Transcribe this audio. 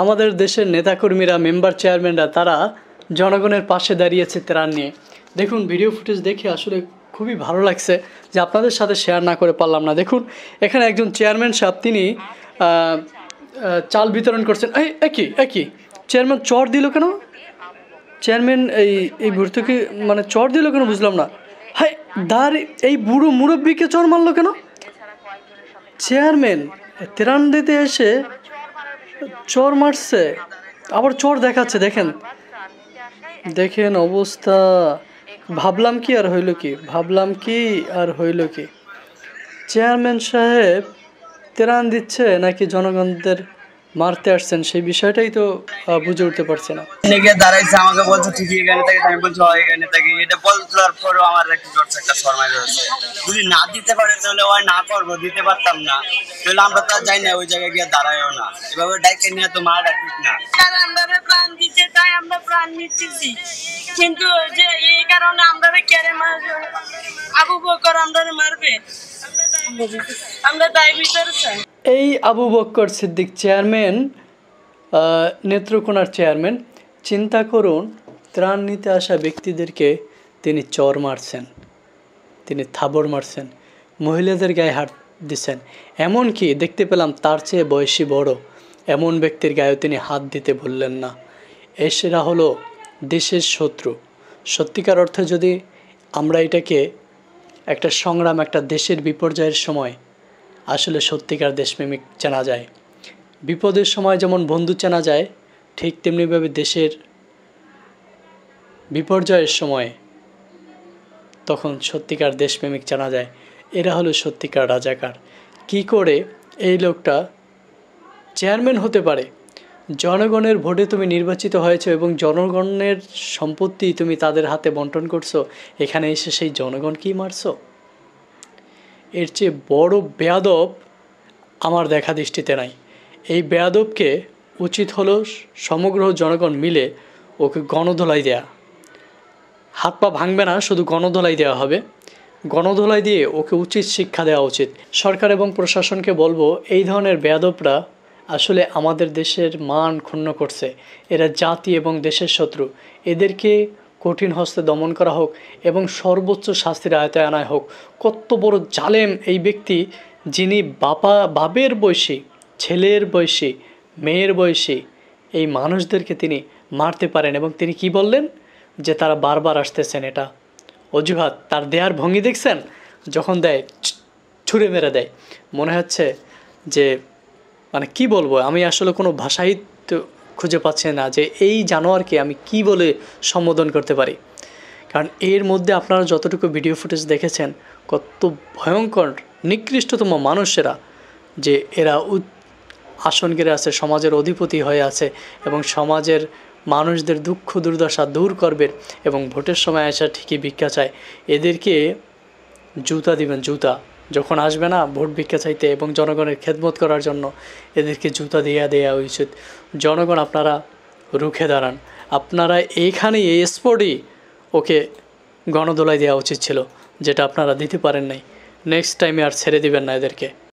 আমাদের দেশের নেতাকর্মীরা, মেম্বার চেয়ারম্যানরা, তারা জনগণের পাশে দাঁড়িয়েছে ত্রাণ নিয়ে। দেখুন, ভিডিও ফুটেজ দেখে আসলে খুবই ভালো লাগছে যে আপনাদের সাথে শেয়ার না করে পারলাম না। দেখুন, এখানে একজন চেয়ারম্যান সাহেব, তিনি চাল বিতরণ করছেন। এই একই একই চেয়ারম্যান চর দিল কেন? চেয়ারম্যান এই এই ভর্তুকি মানে চর দিল কেন বুঝলাম না। হাই, দাঁড়, এই বুড়ো মুরব্বীকে চর মারলো কেন? চেয়ারম্যান, ত্রাণ দিতে এসে চর মারছে। আবার চর দেখাচ্ছে, দেখেন। দেখেন অবস্থা। ভাবলাম কি আর হইল কি? ভাবলাম কি আর হইল কি? চেয়ারম্যান সাহেব ত্রাণ দিচ্ছে নাকি জনগণদের মারতে আসছেন সেই বিষয়টাই তো বুঝে উঠতে পারছে না। গিয়ে দাঁড়াইছে আমাকে বলছে ঠিকই এখানে থাকে আমি বলছি হয় এখানে থাকে। এটা বলার পরও আমার একটু জোরছে একটা শর্মাই রয়েছে যদি না দিতে পারে তাহলে ওই না করব দিতে পারতাম না। তাহলে আমরা তো আর যাই না ওই জায়গায় গিয়ে দাঁড়াইও না। এভাবে ডাইকে নিয়ে তো মারা ঠিক না। আমরা প্রাণ দিচ্ছে তাই আমরা প্রাণ নিচ্ছি। কিন্তু যে এই কারণে আমরা কেড়ে মারবে? আবু বকর আমরা মারবে? আমরা দায় বিচার চাই। এই আবু বক্কর সিদ্দিক চেয়ারম্যান নেত্রকোনার চেয়ারম্যান, চিন্তা করুন, ত্রাণ নিতে আসা ব্যক্তিদেরকে তিনি চর মারছেন, তিনি থাবড় মারছেন, মহিলাদের গায়ে হাত দিচ্ছেন এমনকি দেখতে পেলাম তার চেয়ে বয়সী বড় এমন ব্যক্তির গায়েও তিনি হাত দিতে ভুললেন না। এসেরা হলো দেশের শত্রু। সত্যিকার অর্থে যদি আমরা এটাকে একটা সংগ্রাম, একটা দেশের বিপর্যয়ের সময় আসলে সত্যিকার দেশপ্রেমিক চেনা যায়। বিপদের সময় যেমন বন্ধু চেনা যায়, ঠিক তেমনিভাবে দেশের বিপর্যয়ের সময় তখন সত্যিকার দেশপ্রেমিক জানা যায়। এরা হলো সত্যিকার রাজাকার। কি করে এই লোকটা চেয়ারম্যান হতে পারে? জনগণের ভোটে তুমি নির্বাচিত হয়েছো এবং জনগণের সম্পত্তি তুমি তাদের হাতে বন্টন করছ, এখানে এসে সেই জনগণ জনগণকেই মারছো? এর চেয়ে বড় বেয়াদব আমার দেখা দৃষ্টিতে নাই। এই বেয়াদবকে উচিত হলো সমগ্র জনগণ মিলে ওকে গণধোলাই দেয়া। হাত পা ভাঙবে না, শুধু গণধোলাই দেওয়া হবে। গণধোলাই দিয়ে ওকে উচিত শিক্ষা দেওয়া উচিত। সরকার এবং প্রশাসনকে বলব, এই ধরনের বেয়াদবরা আসলে আমাদের দেশের মান ক্ষুণ্ণ করছে। এরা জাতি এবং দেশের শত্রু। এদেরকে কঠিন হস্তে দমন করা হোক এবং সর্বোচ্চ শাস্তির আয়তায় আনা হোক। কত বড় জালেম এই ব্যক্তি যিনি বাবা বাবের বয়সী, ছেলের বয়সী, মেয়ের বয়সী এই মানুষদেরকে তিনি মারতে পারেন এবং তিনি কি বললেন? যে তারা বারবার আসতেছেন এটা। অজুহাত, তার দেয়ার ভঙ্গি দেখছেন? যখন দেয় ছুঁড়ে মেরে দেয়। মনে হচ্ছে যে মানে কি বলব, আমি আসলে কোনো ভাষাই তো খুঁজে পাচ্ছি না যে এই জানোয়ারকে আমি কি বলে সম্বোধন করতে পারি। কারণ এর মধ্যে আপনারা যতটুকু ভিডিও ফুটেজ দেখেছেন, কত ভয়ঙ্কর, নিকৃষ্টতম মানুষেরা যে এরা আসন ঘিরে আছে, সমাজের অধিপতি হয়ে আছে এবং সমাজের মানুষদের দুঃখ দুর্দশা দূর করবে এবং ভোটের সময় আসা ঠিকই ভিক্ষা চায়। এদেরকে জুতা দিবেন, জুতা। যখন আসবে না ভোট ভিক্ষা চাইতে এবং জনগণের খেদমত করার জন্য এদেরকে জুতা দিয়ে দেওয়া উচিত। জনগণ আপনারা রুখে দাঁড়ান। আপনারা এইখানে এই স্পটই ওকে গণদোলায় দেওয়া উচিত ছিল, যেটা আপনারা দিতে পারেন নাই। নেক্সট টাইমে আর ছেড়ে দিবেন না এদেরকে।